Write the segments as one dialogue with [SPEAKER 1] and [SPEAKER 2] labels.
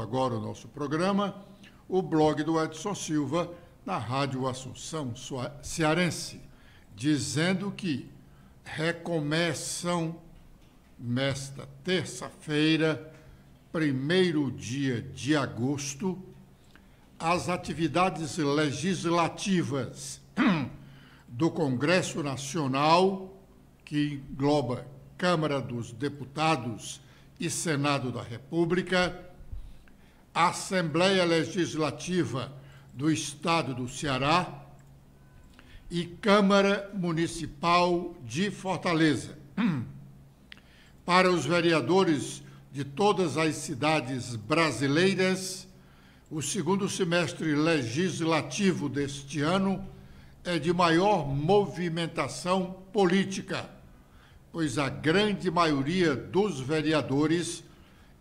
[SPEAKER 1] agora o nosso programa, o blog do Edson Silva, na Rádio Assunção Cearense, dizendo que recomeçam nesta terça-feira, primeiro dia de agosto, as atividades legislativas do Congresso Nacional, que engloba Câmara dos Deputados e Senado da República, Assembleia Legislativa do Estado do Ceará e Câmara Municipal de Fortaleza. Para os vereadores de todas as cidades brasileiras, o segundo semestre legislativo deste ano é de maior movimentação política, pois a grande maioria dos vereadores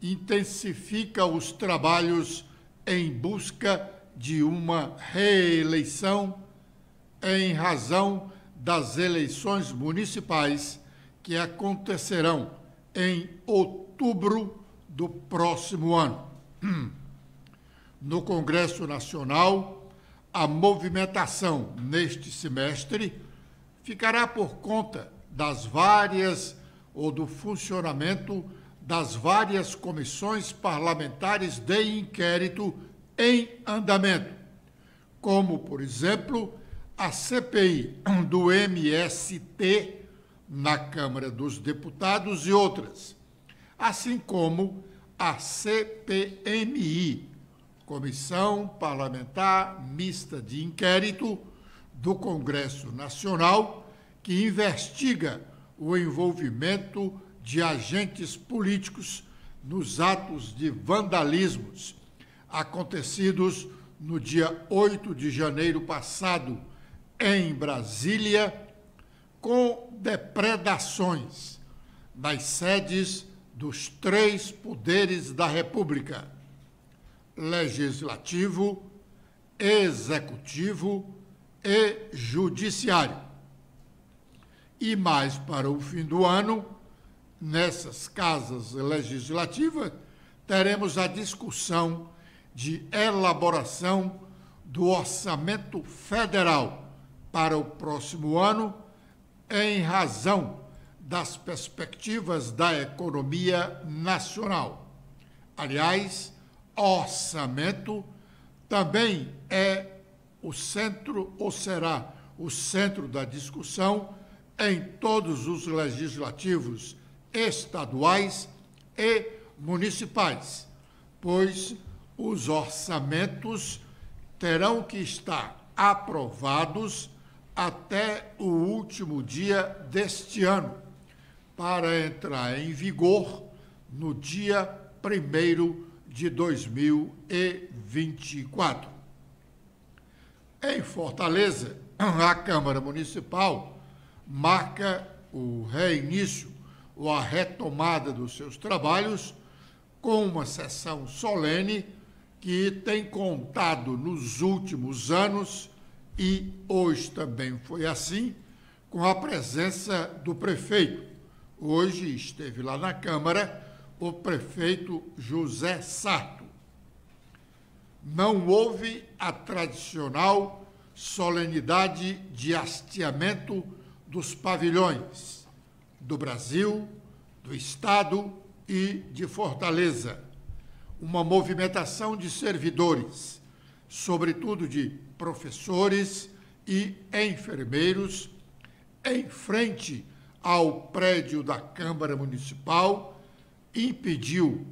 [SPEAKER 1] intensifica os trabalhos em busca de uma reeleição em razão das eleições municipais que acontecerão em outubro do próximo ano. No Congresso Nacional, a movimentação neste semestre ficará por conta das várias ou do funcionamento das várias comissões parlamentares de inquérito em andamento, como, por exemplo, a CPI do MST na Câmara dos Deputados e outras, assim como a CPMI, Comissão Parlamentar Mista de Inquérito do Congresso Nacional, que investiga o envolvimento de agentes políticos nos atos de vandalismos acontecidos no dia 8 de janeiro passado em Brasília, com depredações nas sedes dos três poderes da República: legislativo, executivo e judiciário. E mais para o fim do ano, nessas casas legislativas, teremos a discussão de elaboração do orçamento federal para o próximo ano, em razão das perspectivas da economia nacional. Aliás, orçamento também é o centro, ou será o centro da discussão em todos os legislativos estaduais e municipais, pois os orçamentos terão que estar aprovados até o último dia deste ano, para entrar em vigor no dia 1 de 2024. Em Fortaleza, a Câmara Municipal marca o reinício ou a retomada dos seus trabalhos com uma sessão solene que tem contado nos últimos anos, e hoje também foi assim, com a presença do prefeito. Hoje esteve lá na Câmara o prefeito José Sarto. Não houve a tradicional solenidade de hasteamento dos pavilhões do Brasil, do Estado e de Fortaleza uma movimentação de servidores, sobretudo de professores e enfermeiros, em frente ao prédio da Câmara Municipal, impediu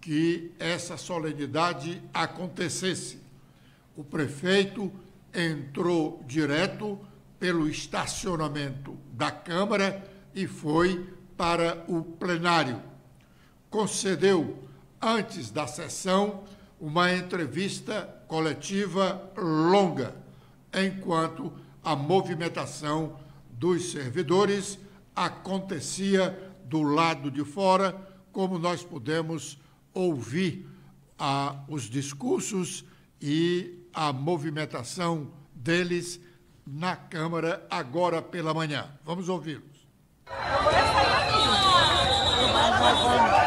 [SPEAKER 1] que essa solenidade acontecesse. O prefeito entrou direto pelo estacionamento da Câmara e foi para o plenário. Concedeu antes da sessão, uma entrevista coletiva longa, enquanto a movimentação dos servidores acontecia do lado de fora, como nós podemos ouvir ah, os discursos e a movimentação deles na Câmara agora pela manhã. Vamos ouvi-los. 我不参加快递不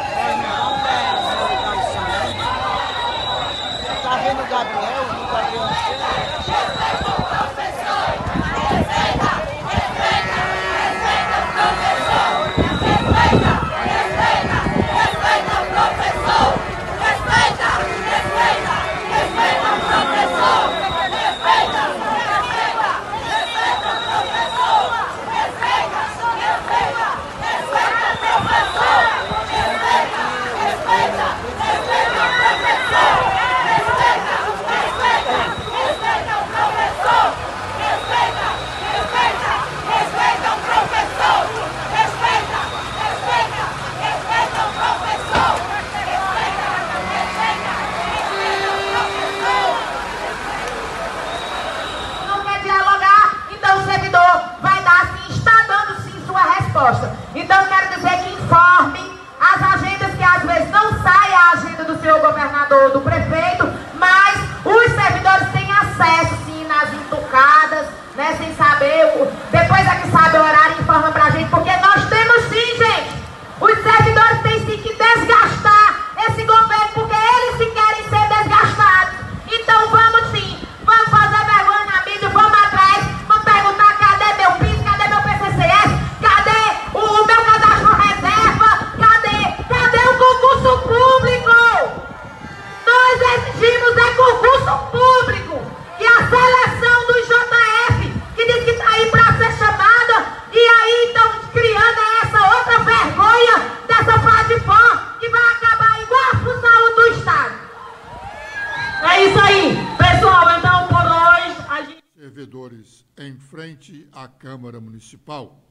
[SPEAKER 1] Municipal,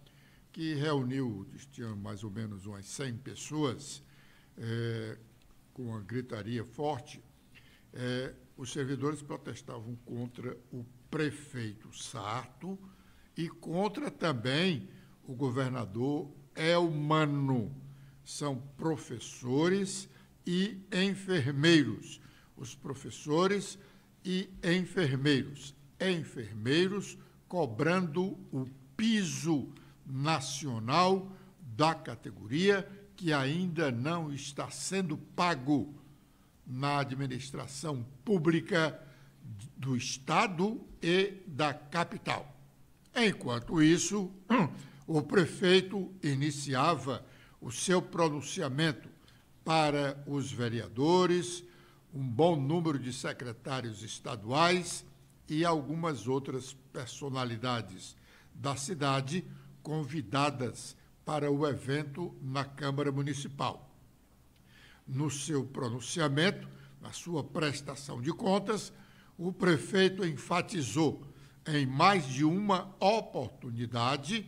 [SPEAKER 1] que reuniu, tinha mais ou menos umas 100 pessoas, é, com uma gritaria forte, é, os servidores protestavam contra o prefeito Sarto e contra também o governador Elmano. São professores e enfermeiros. Os professores e enfermeiros. Enfermeiros cobrando o piso nacional da categoria que ainda não está sendo pago na administração pública do Estado e da capital. Enquanto isso, o prefeito iniciava o seu pronunciamento para os vereadores, um bom número de secretários estaduais e algumas outras personalidades da cidade convidadas para o evento na Câmara Municipal. No seu pronunciamento, na sua prestação de contas, o prefeito enfatizou em mais de uma oportunidade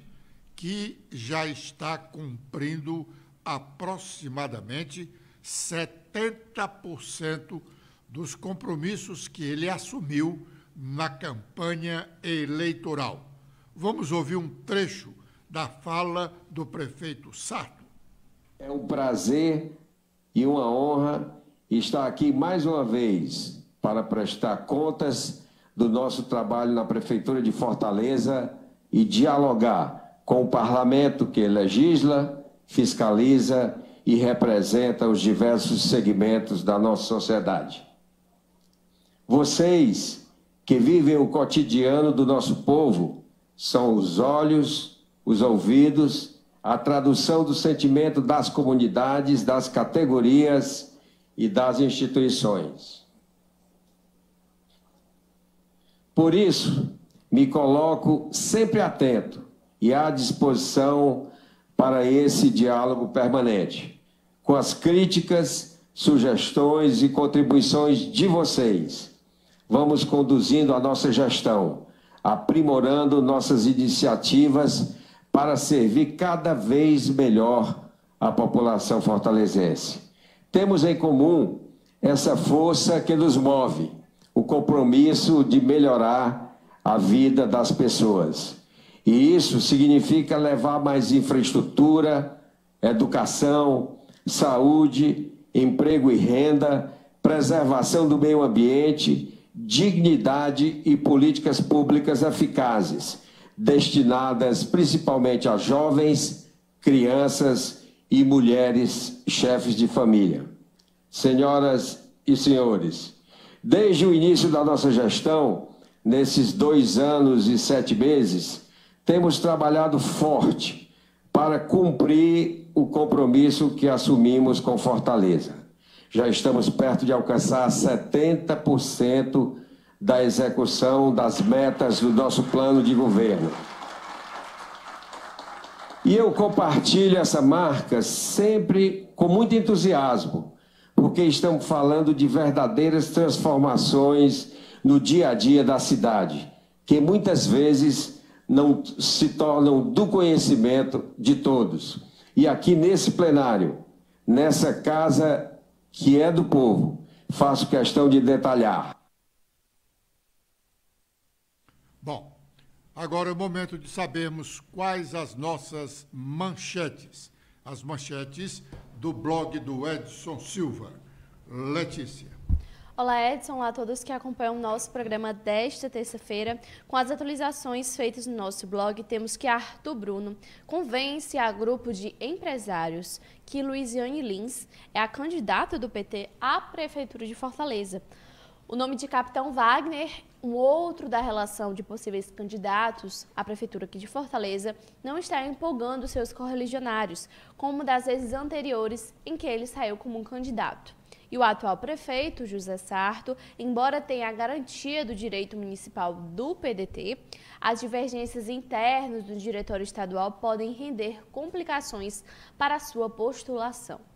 [SPEAKER 1] que já está cumprindo aproximadamente 70% dos compromissos que ele assumiu na campanha eleitoral. Vamos ouvir um trecho da fala do prefeito Sarto.
[SPEAKER 2] É um prazer e uma honra estar aqui mais uma vez para prestar contas do nosso trabalho na Prefeitura de Fortaleza e dialogar com o parlamento que legisla, fiscaliza e representa os diversos segmentos da nossa sociedade. Vocês que vivem o cotidiano do nosso povo são os olhos, os ouvidos, a tradução do sentimento das comunidades, das categorias e das instituições. Por isso, me coloco sempre atento e à disposição para esse diálogo permanente, com as críticas, sugestões e contribuições de vocês. Vamos conduzindo a nossa gestão, aprimorando nossas iniciativas para servir cada vez melhor a população fortalezense. Temos em comum essa força que nos move, o compromisso de melhorar a vida das pessoas. E isso significa levar mais infraestrutura, educação, saúde, emprego e renda, preservação do meio ambiente, dignidade e políticas públicas eficazes, destinadas principalmente a jovens, crianças e mulheres chefes de família. Senhoras e senhores, desde o início da nossa gestão, nesses dois anos e sete meses, temos trabalhado forte para cumprir o compromisso que assumimos com Fortaleza. Já estamos perto de alcançar 70% da execução das metas do nosso plano de governo. E eu compartilho essa marca sempre com muito entusiasmo, porque estamos falando de verdadeiras transformações no dia a dia da cidade, que muitas vezes não se tornam do conhecimento de todos. E aqui nesse plenário, nessa casa que é do povo, faço questão de detalhar.
[SPEAKER 1] Bom, agora é o momento de sabermos quais as nossas manchetes. As manchetes do blog do Edson Silva. Letícia.
[SPEAKER 3] Olá, Edson. Olá a todos que acompanham o nosso programa desta terça-feira. Com as atualizações feitas no nosso blog, temos que Arthur Bruno convence a grupo de empresários que Luiziane Lins é a candidata do PT à Prefeitura de Fortaleza. O nome de Capitão Wagner, um outro da relação de possíveis candidatos à Prefeitura aqui de Fortaleza, não está empolgando seus correligionários, como das vezes anteriores em que ele saiu como um candidato. E o atual prefeito, José Sarto, embora tenha a garantia do direito municipal do PDT, as divergências internas do diretório estadual podem render complicações para sua postulação.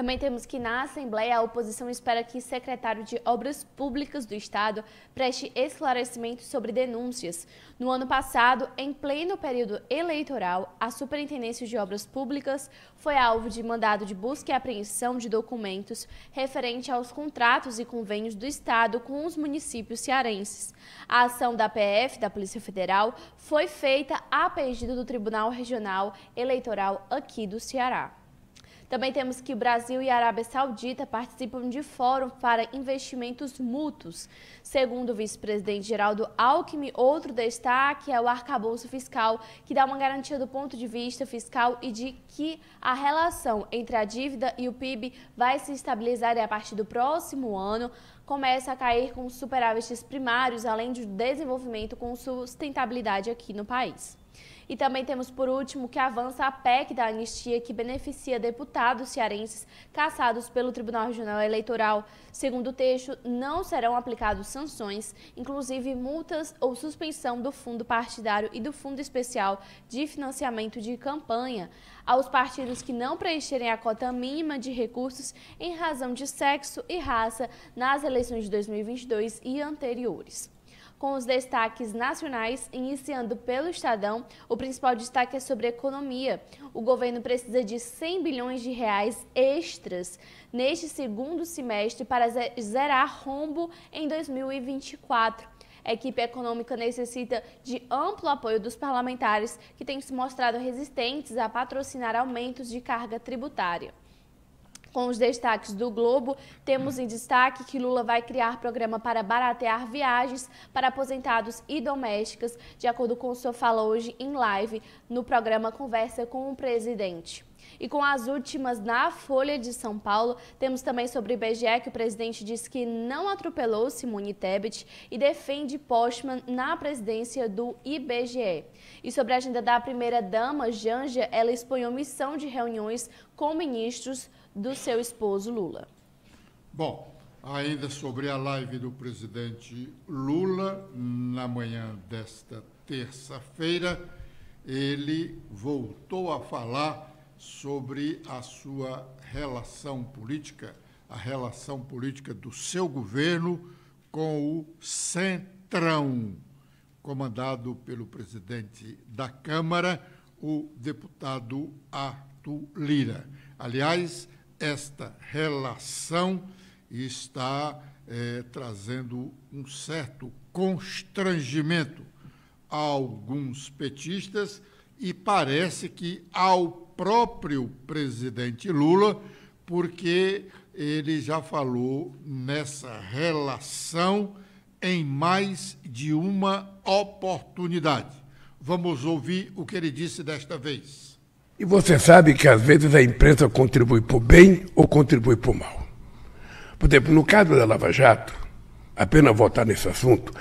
[SPEAKER 3] Também temos que na Assembleia a oposição espera que o secretário de Obras Públicas do Estado preste esclarecimento sobre denúncias. No ano passado, em pleno período eleitoral, a Superintendência de Obras Públicas foi alvo de mandado de busca e apreensão de documentos referente aos contratos e convênios do Estado com os municípios cearenses. A ação da PF, da Polícia Federal, foi feita a pedido do Tribunal Regional Eleitoral aqui do Ceará. Também temos que o Brasil e a Arábia Saudita participam de fórum para investimentos mútuos. Segundo o vice-presidente Geraldo Alckmin, outro destaque é o arcabouço fiscal, que dá uma garantia do ponto de vista fiscal e de que a relação entre a dívida e o PIB vai se estabilizar e a partir do próximo ano começa a cair com superávites primários, além do desenvolvimento com sustentabilidade aqui no país. E também temos, por último, que avança a PEC da anistia, que beneficia deputados cearenses caçados pelo Tribunal Regional Eleitoral. Segundo o texto, não serão aplicadas sanções, inclusive multas ou suspensão do fundo partidário e do fundo especial de financiamento de campanha aos partidos que não preencherem a cota mínima de recursos em razão de sexo e raça nas eleições de 2022 e anteriores com os destaques nacionais, iniciando pelo Estadão. O principal destaque é sobre economia. O governo precisa de 100 bilhões de reais extras neste segundo semestre para zerar rombo em 2024. A equipe econômica necessita de amplo apoio dos parlamentares, que têm se mostrado resistentes a patrocinar aumentos de carga tributária. Com os destaques do Globo, temos em destaque que Lula vai criar programa para baratear viagens para aposentados e domésticas, de acordo com o senhor fala hoje em live no programa Conversa com o Presidente. E com as últimas na Folha de São Paulo, temos também sobre IBGE que o presidente disse que não atropelou Simone Tebet e defende Postman na presidência do IBGE. E sobre a agenda da primeira-dama, Janja, ela expõe omissão de reuniões com ministros do seu esposo Lula.
[SPEAKER 1] Bom, ainda sobre a live do presidente Lula, na manhã desta terça-feira, ele voltou a falar sobre a sua relação política, a relação política do seu governo com o Centrão, comandado pelo presidente da Câmara, o deputado Arthur Lira. Aliás, esta relação está é, trazendo um certo constrangimento a alguns petistas e parece que ao próprio presidente Lula, porque ele já falou nessa relação em mais de uma oportunidade. Vamos ouvir o que ele disse desta vez.
[SPEAKER 4] E você sabe que às vezes a imprensa contribui para o bem ou contribui para o mal. Por exemplo, no caso da Lava Jato, apenas voltar nesse assunto,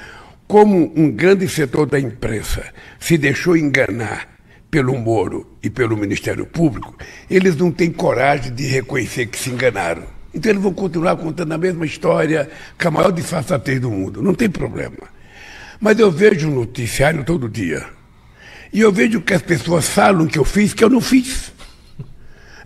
[SPEAKER 4] como um grande setor da imprensa se deixou enganar pelo Moro e pelo Ministério Público, eles não têm coragem de reconhecer que se enganaram. Então eles vão continuar contando a mesma história com a maior disfarçatez do mundo. Não tem problema. Mas eu vejo um noticiário todo dia e eu vejo que as pessoas falam que eu fiz, que eu não fiz.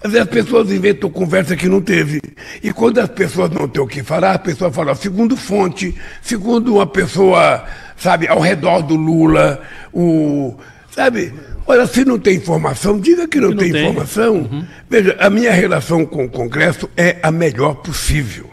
[SPEAKER 4] Às vezes as pessoas inventam conversa que não teve. E quando as pessoas não têm o que falar, a pessoa fala, segundo fonte, segundo uma pessoa, sabe, ao redor do Lula, o. Sabe? Olha, se não tem informação, diga que não, que não tem, tem, informação. Uhum. Veja, a minha relação com o Congresso é a melhor possível.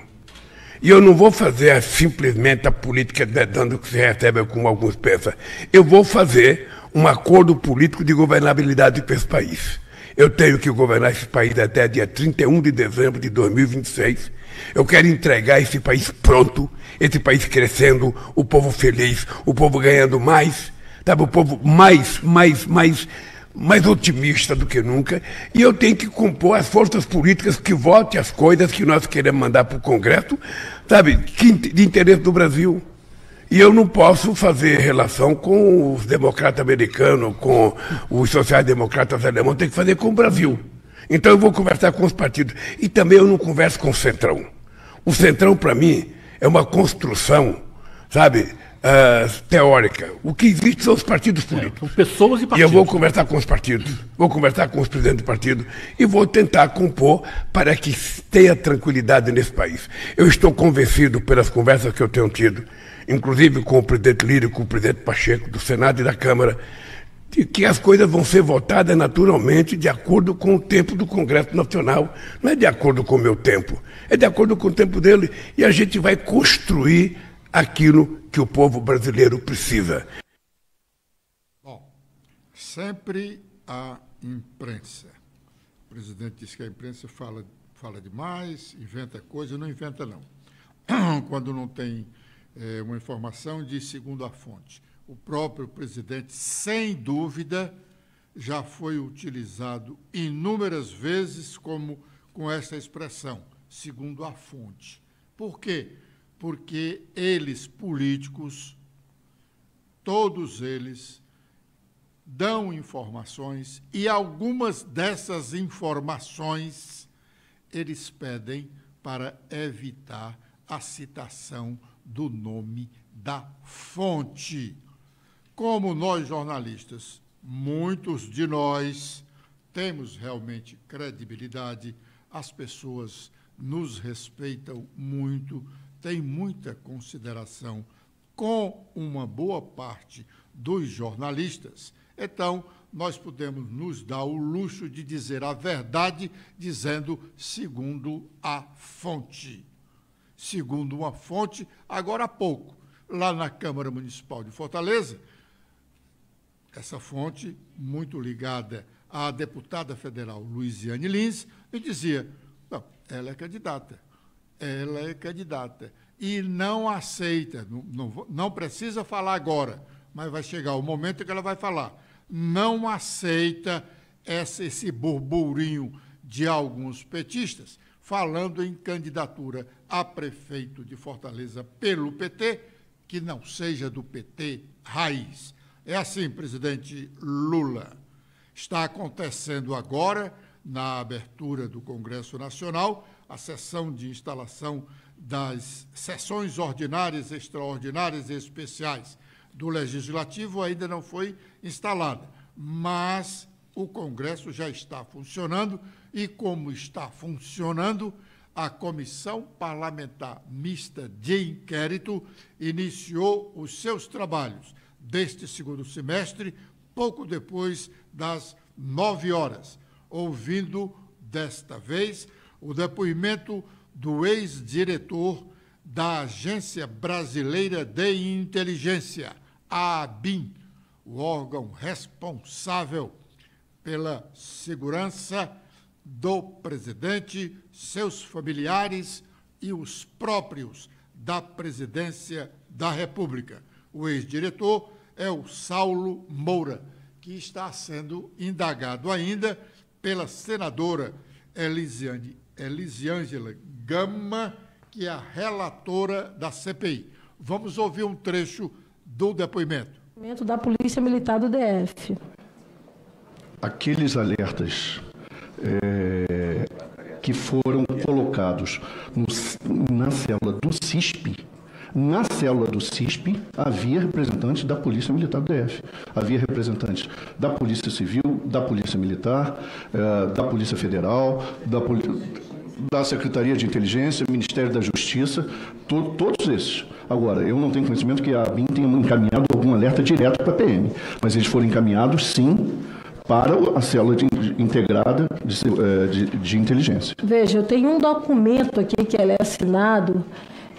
[SPEAKER 4] E eu não vou fazer simplesmente a política dando que se recebe, como alguns pensam. Eu vou fazer um acordo político de governabilidade para esse país. Eu tenho que governar esse país até dia 31 de dezembro de 2026. Eu quero entregar esse país pronto, esse país crescendo, o povo feliz, o povo ganhando mais, sabe, o povo mais, mais, mais, mais otimista do que nunca. E eu tenho que compor as forças políticas que votem as coisas que nós queremos mandar para o Congresso, sabe, de interesse do Brasil. E eu não posso fazer relação com os democratas americanos, com os sociais-democratas alemães, tem que fazer com o Brasil. Então eu vou conversar com os partidos. E também eu não converso com o Centrão. O Centrão, para mim, é uma construção, sabe, uh, teórica. O que existe são os partidos é, políticos.
[SPEAKER 5] É, pessoas e partidos.
[SPEAKER 4] E eu vou conversar com os partidos, vou conversar com os presidentes do partido e vou tentar compor para que tenha tranquilidade nesse país. Eu estou convencido pelas conversas que eu tenho tido, inclusive com o presidente Lírio, com o presidente Pacheco, do Senado e da Câmara, de que as coisas vão ser votadas naturalmente de acordo com o tempo do Congresso Nacional. Não é de acordo com o meu tempo, é de acordo com o tempo dele. E a gente vai construir aquilo que o povo brasileiro precisa.
[SPEAKER 1] Bom, sempre a imprensa. O presidente disse que a imprensa fala, fala demais, inventa coisa, não inventa não. Quando não tem é, uma informação, diz segundo a fonte o próprio presidente, sem dúvida, já foi utilizado inúmeras vezes como com essa expressão, segundo a fonte. Por quê? Porque eles, políticos, todos eles, dão informações e algumas dessas informações eles pedem para evitar a citação do nome da fonte. Como nós jornalistas, muitos de nós temos realmente credibilidade, as pessoas nos respeitam muito, têm muita consideração com uma boa parte dos jornalistas. Então, nós podemos nos dar o luxo de dizer a verdade, dizendo segundo a fonte. Segundo uma fonte, agora há pouco, lá na Câmara Municipal de Fortaleza, essa fonte, muito ligada à deputada federal Luiziane Lins, me dizia: não, ela é candidata, ela é candidata. E não aceita, não, não, não precisa falar agora, mas vai chegar o momento que ela vai falar. Não aceita essa, esse burburinho de alguns petistas falando em candidatura a prefeito de Fortaleza pelo PT, que não seja do PT raiz. É assim, presidente Lula. Está acontecendo agora, na abertura do Congresso Nacional, a sessão de instalação das sessões ordinárias, extraordinárias e especiais do Legislativo ainda não foi instalada, mas o Congresso já está funcionando e, como está funcionando, a Comissão Parlamentar Mista de Inquérito iniciou os seus trabalhos deste segundo semestre, pouco depois das nove horas, ouvindo, desta vez, o depoimento do ex-diretor da Agência Brasileira de Inteligência, a ABIN, o órgão responsável pela segurança do presidente, seus familiares e os próprios da presidência da República. O ex-diretor é o Saulo Moura, que está sendo indagado ainda pela senadora Elisiane, Elisiângela Gama, que é a relatora da CPI. Vamos ouvir um trecho do depoimento.
[SPEAKER 6] Da Polícia Militar do DF.
[SPEAKER 7] Aqueles alertas é, que foram colocados no, na célula do CISP, na célula do CISP havia representantes da Polícia Militar do DF, havia representantes da Polícia Civil, da Polícia Militar, eh, da Polícia Federal, da, da Secretaria de Inteligência, Ministério da Justiça, to, todos esses. Agora, eu não tenho conhecimento que a BIM tenha encaminhado algum alerta direto para a PM, mas eles foram encaminhados, sim, para a célula de, integrada de, eh, de, de, inteligência.
[SPEAKER 6] Veja, eu tenho um documento aqui que é assinado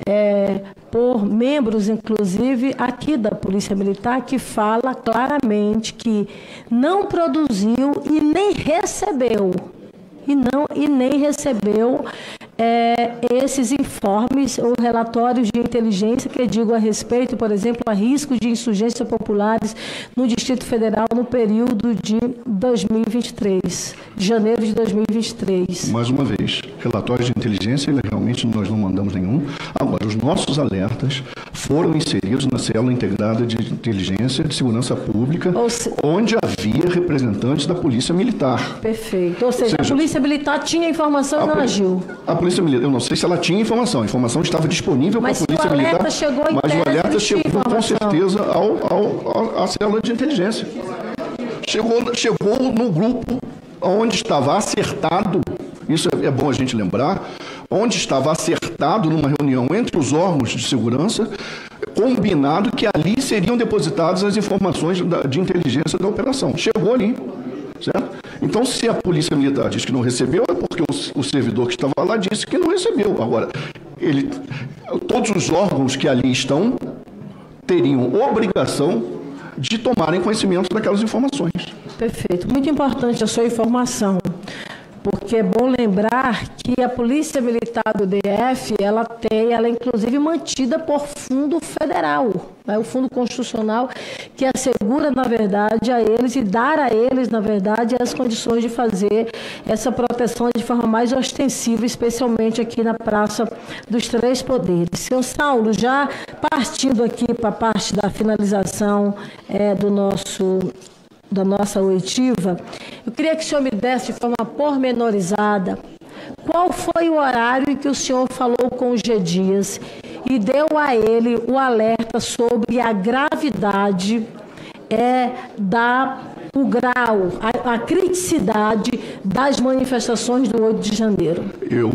[SPEAKER 6] é, por membros, inclusive, aqui da Polícia Militar, que fala claramente que não produziu e nem recebeu, e, não, e nem recebeu é, esses informes ou relatórios de inteligência que digo a respeito, por exemplo, a riscos de insurgência populares no Distrito Federal no período de 2023, de janeiro de 2023.
[SPEAKER 7] Mais uma vez, relatórios de inteligência, realmente nós não mandamos nenhum. Os nossos alertas foram inseridos na célula integrada de inteligência de segurança pública, se... onde havia representantes da Polícia Militar.
[SPEAKER 6] Perfeito. Ou seja, Ou seja a Polícia Militar tinha informação e não agiu.
[SPEAKER 7] A Polícia Militar, eu não sei se ela tinha informação, a informação estava disponível para a Polícia
[SPEAKER 6] o
[SPEAKER 7] Militar.
[SPEAKER 6] Chegou em
[SPEAKER 7] mas o alerta chegou com certeza ao, ao, ao, à célula de inteligência. Chegou, chegou no grupo onde estava acertado, isso é, é bom a gente lembrar, onde estava acertado numa reunião entre os órgãos de segurança, combinado que ali seriam depositadas as informações de inteligência da operação. Chegou ali. Certo? Então, se a Polícia Militar diz que não recebeu, é porque o, servidor que estava lá disse que não recebeu. Agora, ele, todos os órgãos que ali estão teriam obrigação de tomarem conhecimento daquelas informações.
[SPEAKER 6] Perfeito. Muito importante a sua informação porque é bom lembrar que a Polícia Militar do DF, ela tem, ela é inclusive mantida por fundo federal, né? o fundo constitucional que assegura, na verdade, a eles e dar a eles, na verdade, as condições de fazer essa proteção de forma mais ostensiva, especialmente aqui na Praça dos Três Poderes. Seu Saulo, já partindo aqui para a parte da finalização é, do nosso da nossa oitiva, eu queria que o senhor me desse de forma pormenorizada qual foi o horário em que o senhor falou com o G Dias e deu a ele o alerta sobre a gravidade é, da o grau, a, a criticidade das manifestações do 8 de janeiro.
[SPEAKER 7] Eu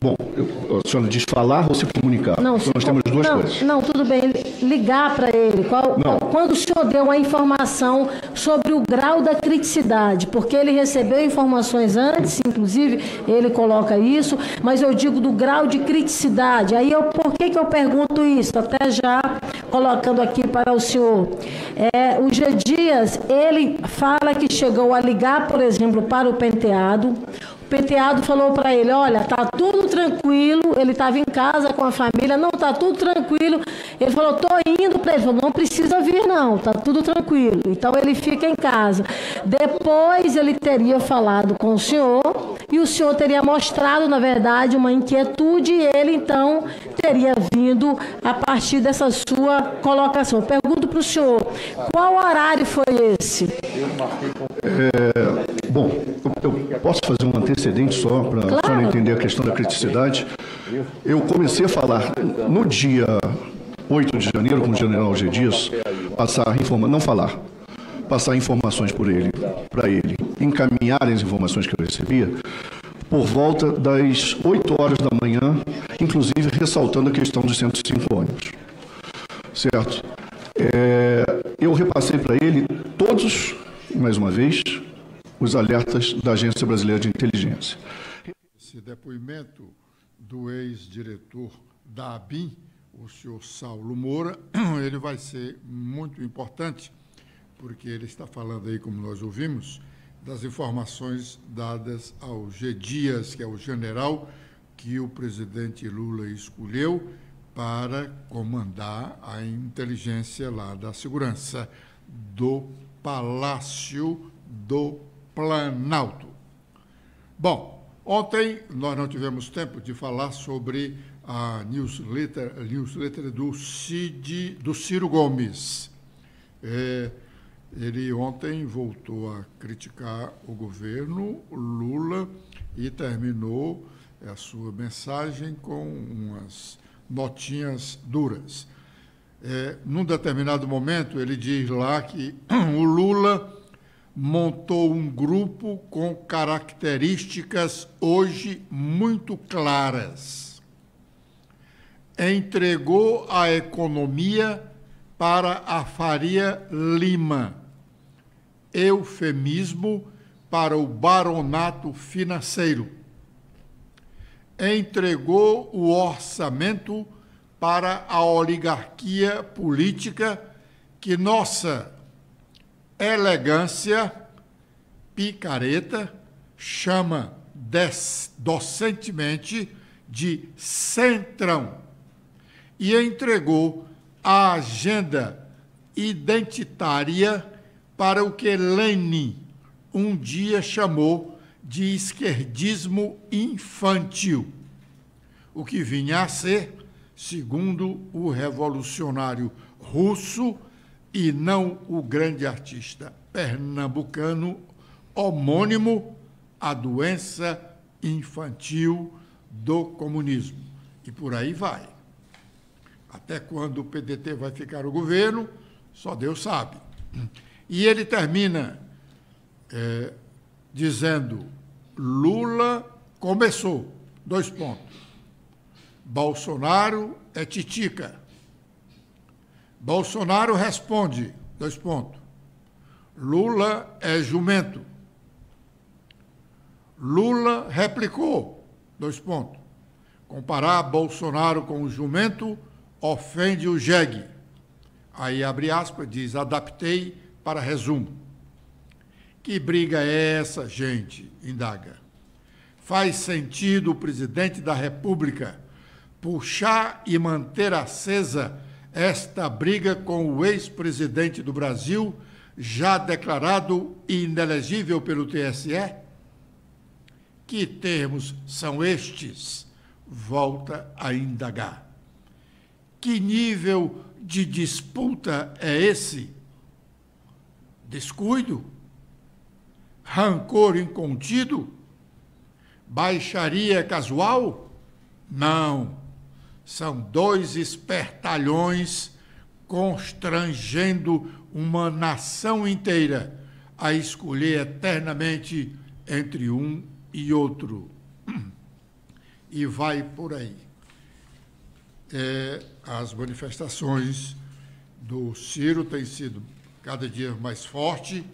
[SPEAKER 7] Bom, eu, a senhora diz falar ou se comunicar?
[SPEAKER 6] Não,
[SPEAKER 7] então, nós temos duas
[SPEAKER 6] não,
[SPEAKER 7] coisas.
[SPEAKER 6] Não, tudo bem. Ligar para ele. Qual, qual, quando o senhor deu a informação sobre o grau da criticidade, porque ele recebeu informações antes, inclusive ele coloca isso, mas eu digo do grau de criticidade. Aí eu, por que, que eu pergunto isso? Até já colocando aqui para o senhor. É, o G Dias, ele fala que chegou a ligar, por exemplo, para o penteado. O penteado falou para ele: Olha, tá tudo tranquilo. Ele estava em casa com a família, não, tá tudo tranquilo. Ele falou: Tô indo para ele. Falou: Não precisa vir, não, tá tudo tranquilo. Então ele fica em casa. Depois ele teria falado com o senhor e o senhor teria mostrado, na verdade, uma inquietude e ele então teria vindo a partir dessa sua colocação. Pergunto para o senhor: qual horário foi esse?
[SPEAKER 7] É, bom, eu posso fazer um antecedente só para claro. entender a questão da criticidade. Eu comecei a falar no dia 8 de janeiro com o general G. Dias, passar informa não falar, passar informações por ele, para ele, encaminhar as informações que eu recebia, por volta das 8 horas da manhã, inclusive ressaltando a questão dos 105 ônibus. Certo? É, eu repassei para ele todos, mais uma vez, os alertas da Agência Brasileira de Inteligência.
[SPEAKER 1] Esse depoimento do ex-diretor da ABIN, o senhor Saulo Moura, ele vai ser muito importante, porque ele está falando aí, como nós ouvimos, das informações dadas ao G. Dias, que é o general que o presidente Lula escolheu para comandar a inteligência lá da segurança do Palácio do Planalto. Bom, ontem nós não tivemos tempo de falar sobre a newsletter, a newsletter do, Cid, do Ciro Gomes. É, ele ontem voltou a criticar o governo Lula e terminou a sua mensagem com umas notinhas duras. É, num determinado momento, ele diz lá que o Lula montou um grupo com características hoje muito claras. Entregou a economia para a Faria Lima, eufemismo para o baronato financeiro. Entregou o orçamento para a oligarquia política que nossa elegância, picareta, chama docentemente de centrão. E entregou a agenda identitária para o que Lenin um dia chamou de esquerdismo infantil, o que vinha a ser segundo o revolucionário russo e não o grande artista pernambucano homônimo à doença infantil do comunismo. E por aí vai. Até quando o PDT vai ficar o governo, só Deus sabe. E ele termina é, dizendo: Lula começou. Dois pontos. Bolsonaro é titica. Bolsonaro responde. Dois pontos. Lula é jumento. Lula replicou. Dois pontos. Comparar Bolsonaro com o jumento ofende o jegue. Aí abre aspas, diz: adaptei para resumo. Que briga é essa, gente? Indaga. Faz sentido o presidente da República puxar e manter acesa esta briga com o ex-presidente do Brasil, já declarado inelegível pelo TSE? Que termos são estes? Volta a indagar. Que nível de disputa é esse? Descuido? Rancor incontido? Baixaria casual? Não. São dois espertalhões constrangendo uma nação inteira a escolher eternamente entre um e outro. E vai por aí. É, as manifestações do Ciro têm sido cada dia mais fortes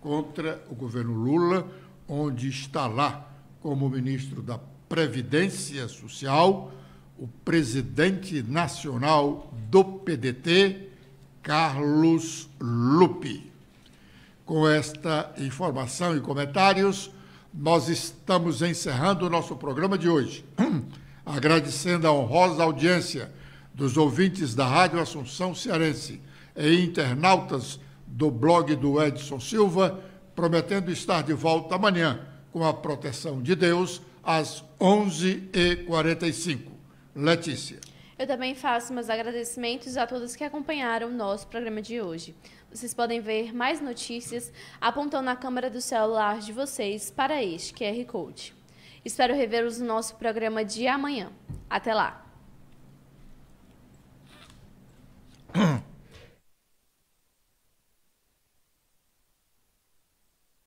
[SPEAKER 1] contra o governo Lula, onde está lá como ministro da Previdência Social o presidente nacional do PDT, Carlos Lupe. Com esta informação e comentários, nós estamos encerrando o nosso programa de hoje, agradecendo a honrosa audiência dos ouvintes da Rádio Assunção Cearense e internautas do blog do Edson Silva, prometendo estar de volta amanhã com a proteção de Deus às 11h45. Letícia.
[SPEAKER 3] Eu também faço meus agradecimentos a todos que acompanharam o nosso programa de hoje. Vocês podem ver mais notícias apontando na câmera do celular de vocês para este QR Code. Espero revê-los no nosso programa de amanhã. Até lá!